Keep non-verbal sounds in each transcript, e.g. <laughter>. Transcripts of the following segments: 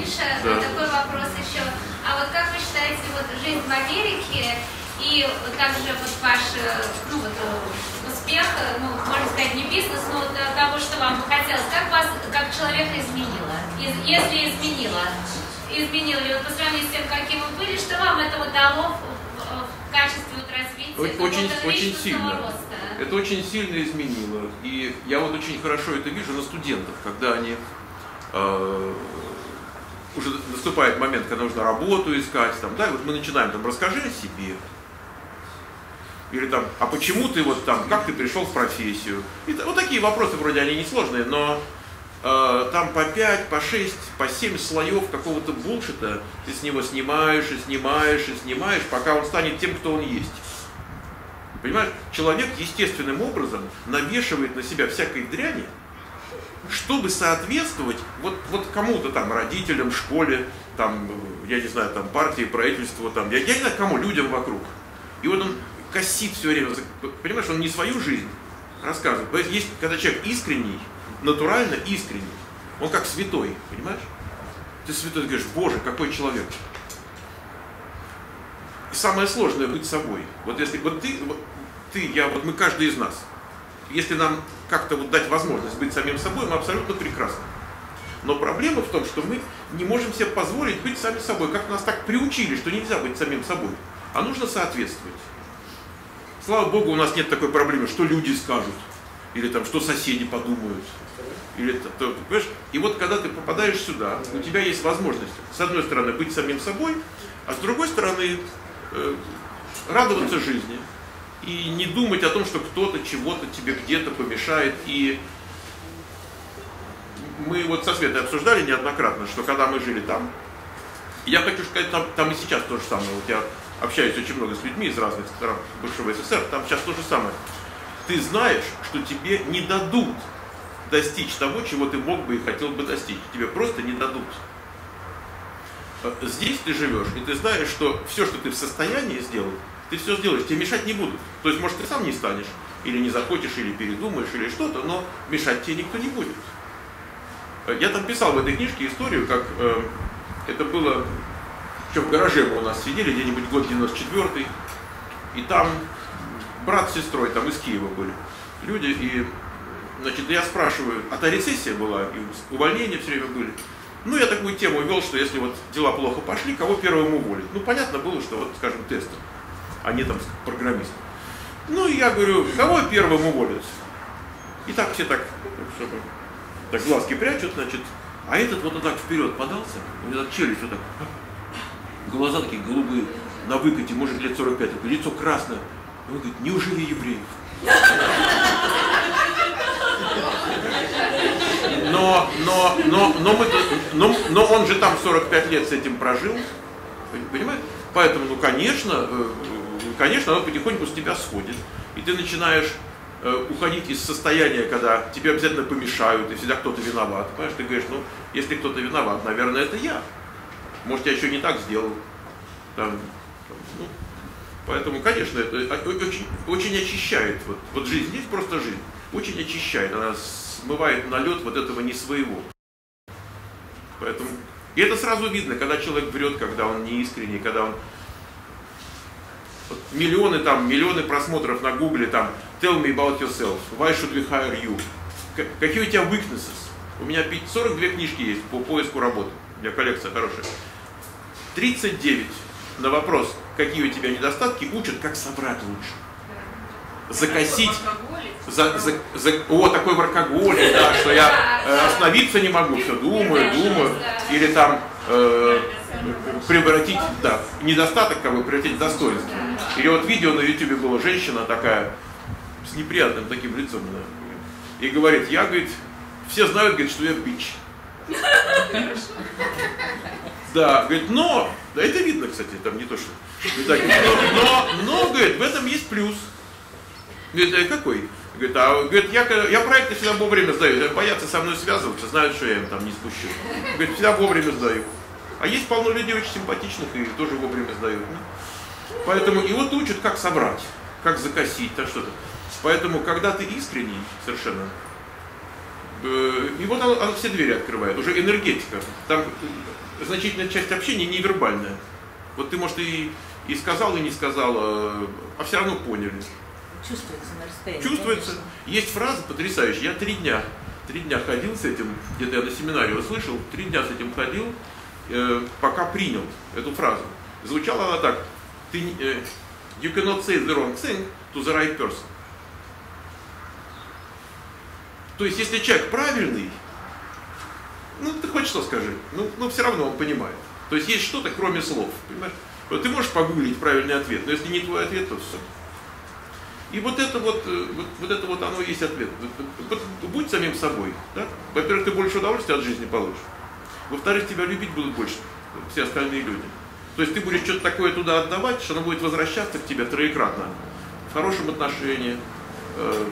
Миша, Да. такой вопрос еще. А вот как вы считаете, вот жизнь в Америке и также вот ваш э, ну, вот, э, успех, э, ну, можно сказать, не бизнес, но того, что вам бы хотелось, как вас, как человека изменило? Из- если изменило, изменило ли вот по сравнению с тем, каким вы были, что вам это дало в, в- качестве вот развития, Очень, очень сильно. роста? Это очень сильно изменило. И я вот очень хорошо это вижу на студентах, когда они э, уже наступает момент, когда нужно работу искать, там, да, и вот мы начинаем там, расскажи о себе. Или там, а почему ты вот там, как ты пришел в профессию? И вот такие вопросы вроде они несложные, но э, там по 5, по 6, по 7 слоев какого-то булшита ты с него снимаешь и снимаешь и снимаешь, пока он станет тем, кто он есть. Понимаешь, человек естественным образом навешивает на себя всякой дряни, чтобы соответствовать вот, вот кому-то там, родителям, школе, там, я не знаю, там, партии, правительству, там, я, я не знаю, кому, людям вокруг. И вот он косит все время, понимаешь, он не свою жизнь рассказывает. Понимаешь, Есть, когда человек искренний, натурально искренний, он как святой, понимаешь? Ты святой, ты говоришь, боже, какой человек. И самое сложное быть собой. Вот если вот ты, вот ты, я, вот мы каждый из нас. Если нам как-то вот дать возможность быть самим собой, мы абсолютно прекрасны. Но проблема в том, что мы не можем себе позволить быть сами собой. Как нас так приучили, что нельзя быть самим собой. А нужно соответствовать. Слава Богу, у нас нет такой проблемы, что люди скажут. Или там, что соседи подумают. Или то, то- понимаешь? И вот когда ты попадаешь сюда, у тебя есть возможность, с одной стороны, быть самим собой, а с другой стороны, э, радоваться жизни. И не думать о том, что кто-то чего-то тебе где-то помешает. И мы вот со Светой обсуждали неоднократно, что когда мы жили там, я хочу сказать, там, там и сейчас то же самое. Вот я общаюсь очень много с людьми из разных стран бывшего СССР, там сейчас то же самое. Ты знаешь, что тебе не дадут достичь того, чего ты мог бы и хотел бы достичь. Тебе просто не дадут. Э, Здесь ты живешь, и ты знаешь, что все, что ты в состоянии сделать, ты все сделаешь, тебе мешать не будут. То есть, может, ты сам не станешь, или не захочешь, или передумаешь, или что-то, но мешать тебе никто не будет. Э, Я там писал в этой книжке историю, как э, это было, что в гараже мы у нас сидели, где-нибудь год 94 и там брат с сестрой там из Киева были люди, и значит, я спрашиваю, а та рецессия была, и увольнения все время были. Ну, я такую тему вел, что если вот дела плохо пошли, кого первым уволить? Ну, понятно было, что вот, скажем, тестер, а не там программист. Ну, я говорю, кого первым уволят? И так все так, чтобы, так глазки прячут, значит, а этот вот так вперед подался, у него так челюсть вот так, глаза такие голубые, на выкате, может, лет 45, такое лицо красное. Он говорит, неужели евреев? Но, но, но, но, мы, но, но он же там 45 лет с этим прожил, понимаете? Поэтому, ну, конечно, э, конечно, оно потихоньку с тебя сходит. И ты начинаешь э, уходить из состояния, когда тебе обязательно помешают, и всегда кто-то виноват. Понимаешь, ты говоришь, ну, если кто-то виноват, наверное, это я. Может, я еще не так сделал. Там, ну, поэтому, конечно, это очень, очень очищает. Вот, вот жизнь, здесь просто жизнь. Очень очищает. Она смывает налет вот этого не своего. Поэтому, и это сразу видно, когда человек врет, когда он неискренний, когда он миллионы там, миллионы просмотров на гугле там Tell me about yourself, why should we hire you? Какие у тебя weaknesses? У меня пи- 42 книжки есть по поиску работы. У меня коллекция хорошая. 39 на вопрос, какие у тебя недостатки, учат, как собрать лучше. Закосить, за, за, за- о, такой воркоголик, да, что я э, остановиться не могу, все думаю, думаю, или там э, превратить, да, недостаток как бы превратить в достоинство. Или вот видео на ютубе было, женщина такая, с неприятным таким лицом, да, и говорит, я, говорит, все знают, говорит, что я бич. Да, говорит, но, да это видно, кстати, там не то, что, но, но, но, говорит, в этом есть плюс. Говорит, а какой? Говорит, а говорит, я, я проекты всегда вовремя сдаю. Боятся со мной связываться, знают, что я им там не спущу. Говорит, всегда вовремя сдаю. А есть полно людей очень симпатичных и тоже вовремя сдают. Ну, Поэтому и вот учат, как собрать, как закосить, так что-то. Поэтому, когда ты искренний совершенно, Э, и вот оно, оно все двери открывает, уже энергетика. Там значительная часть общения невербальная. Вот ты, может, и, и сказал, и не сказал, а, а все равно поняли. Чувствуется на расстоянии. Чувствуется. конечно. Есть фраза потрясающая. Я три дня, три дня ходил с этим, где-то я на семинаре услышал, три дня с этим ходил, э, пока принял эту фразу. Звучала она так. Ты, э, you cannot say the wrong thing to the right person. То есть, если человек правильный, ну, ты хоть что скажи, ну, ну все равно он понимает. То есть, есть что-то, кроме слов, понимаешь? Ты можешь погуглить правильный ответ, но если не твой ответ, то все. И вот это вот, э, вот, вот это вот оно и есть ответ. Будь самим собой. Да? Во-первых, ты больше удовольствия от жизни получишь. Во-вторых, тебя любить будут больше все остальные люди. То есть ты будешь что-то такое туда отдавать, что оно будет возвращаться к тебе троекратно. В хорошем отношении. э?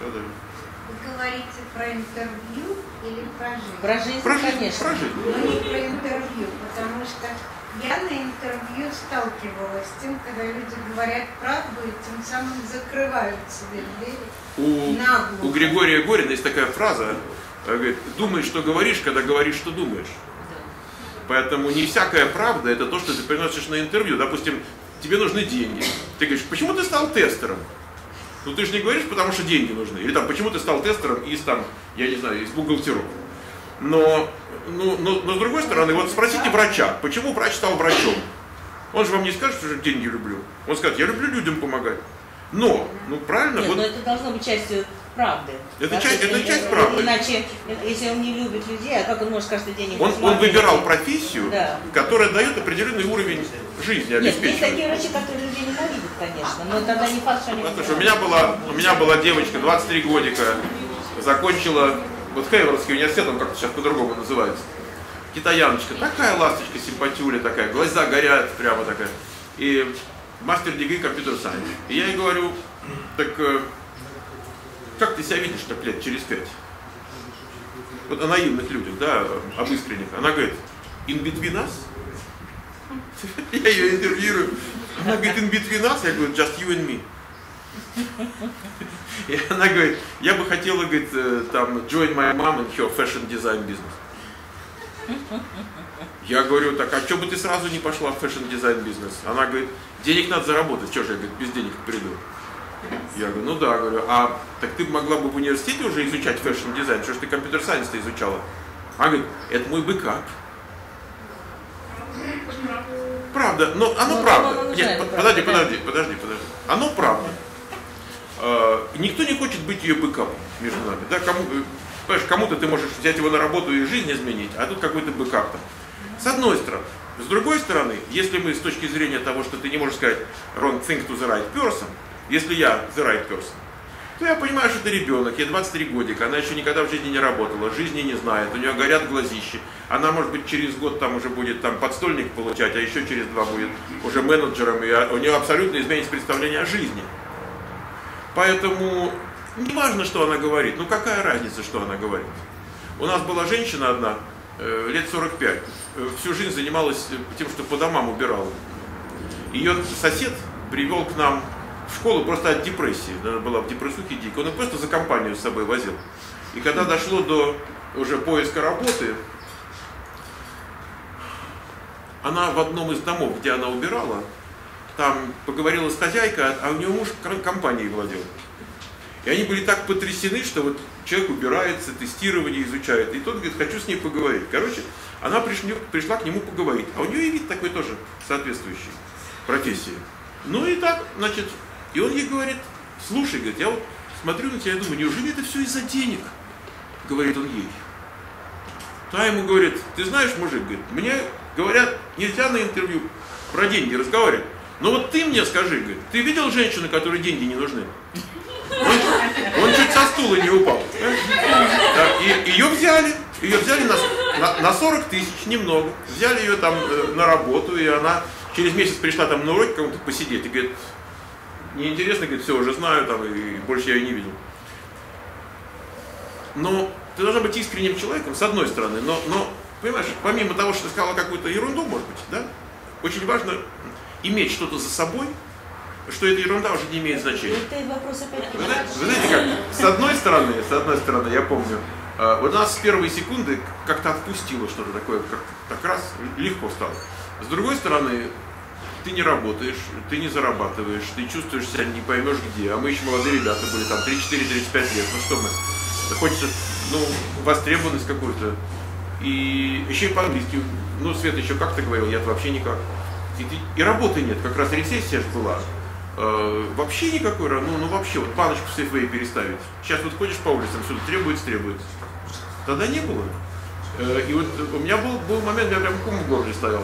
Вы говорите про интервью или про жизнь? Про жизнь, Про жизнь, конечно. про жизнь. Но не про интервью, потому что я на интервью сталкивалась с тем, когда люди говорят правду и тем самым закрывают себе двери. У, Наглухо. у Григория Горина есть такая фраза, э, говорит, думай, что говоришь, когда говоришь, что думаешь. Поэтому не всякая правда это то, что ты приносишь на интервью. Допустим, тебе нужны деньги. Ты говоришь, почему ты стал тестером? Ну ты же не говоришь, потому что деньги нужны. Или там, почему ты стал тестером из там, я не знаю, из бухгалтеров. Но, ну, но, но с другой стороны, вот спросите врача, почему врач стал врачом? Он же вам не скажет, что же деньги люблю. Он скажет, я люблю людям помогать. Но, ну правильно, Нет, вот но это должно быть частью правды. Это Да, часть- это часть правды. Иначе, э, если он не любит людей, а как он может каждый день он, он выбирал профессию, Да. которая дает определенный уровень жизни, Нет, есть обеспечивает. такие врачи, которые людей ненавидят, конечно, но тогда не факт, что они... Послушай, у меня была, у меня была девочка, 23 годика, закончила вот Хейвардский университет, он как-то сейчас по-другому называется. Китаяночка, такая ласточка, симпатюля такая, глаза горят прямо такая. И мастер дегри компьютер сайенс. И я ей говорю, так э, как ты себя видишь так лет через пять? Вот о наивных людях, да, об искренних. Она говорит, in between us? <laughs> Я ее интервьюирую. Она говорит, in between us? Я говорю, just you and me. И она говорит, я бы хотела, говорит, э, там, join my mom in her fashion design business. Я говорю, так, а что бы ты сразу не пошла в fashion design бизнес? Она говорит, денег надо заработать, что же я, говорит, без денег приду? Я говорю, ну да, говорю, а так ты могла бы в университете уже изучать fashion дизайн, что ж ты компьютер сайенс изучала? Она говорит, это мой backup. Правда, но оно Ну, правда. оно Нет, правда, подожди, подожди, подожди, подожди. Оно правда. Э, Никто не хочет быть ее backup ом между нами. Да, кому, э, понимаешь, кому-то ты можешь взять его на работу и жизнь изменить, а тут какой-то backup там. С одной стороны. С другой стороны, если мы с точки зрения того, что ты не можешь сказать wrong thing to the right person, если я the right person, то я понимаю, что это ребенок, ей 23 годика, она еще никогда в жизни не работала, жизни не знает, у нее горят глазищи. Она, может быть, через год там уже будет там подстольник получать, а еще через два будет уже менеджером, и у нее абсолютно изменится представление о жизни. Поэтому не важно, что она говорит, ну какая разница, что она говорит. У нас была женщина одна, э, лет 45, э, всю жизнь занималась э, тем, что по домам убирала. Ее сосед привел к нам в школу просто от депрессии. Она была в депрессухе дико. Он ее просто за компанию с собой возил. И когда дошло до уже поиска работы, она в одном из домов, где она убирала, там поговорила с хозяйкой, а у нее муж ком- компанией владел. И они были так потрясены, что вот человек убирается, тестирование изучает. И тот говорит, хочу с ней поговорить. Короче, она пришла к нему поговорить. А у нее и вид такой тоже соответствующий профессии. Ну и так, значит, и он ей говорит, слушай, говорит, я вот смотрю на тебя и думаю, неужели это все из-за денег? Говорит он ей. Та ему говорит, ты знаешь, мужик, говорит, мне говорят, нельзя на интервью про деньги разговаривать. Но вот ты мне скажи, говорит, ты видел женщину, которой деньги не нужны? Он, он чуть со стула не упал. Да, и ее взяли, ее взяли на, на, на 40 тысяч, немного. Взяли ее там э, на работу, и она через месяц пришла там на уроке кому-то посидеть. И говорит, неинтересно, говорит, все, уже знаю, там, и больше я ее не видел. Но ты должна быть искренним человеком, с одной стороны, но, но понимаешь, помимо того, что ты сказала какую-то ерунду, может быть, да, очень важно иметь что-то за собой, что эта ерунда уже не имеет значения. Вы знаете, вы знаете как, с одной стороны, с одной стороны, я помню, э, вот нас с первой секунды как-то отпустило что-то такое, как так раз легко стало. С другой стороны, ты не работаешь, ты не зарабатываешь, ты чувствуешь себя не поймешь где, а мы еще молодые ребята были, там 34-35 лет, ну что мы, хочется, ну, востребованность какую-то, и еще и по-английски, ну, Света еще как ты говорил, я вообще никак. И, и работы нет, как раз рецессия же была. Э, вообще никакой, ну, ну вообще, вот баночку в сейфвей переставить. Сейчас вот ходишь по улицам, что требуется, требуется. Тогда не было. Э, и вот у меня был, был момент, я прям кум в горле стоял.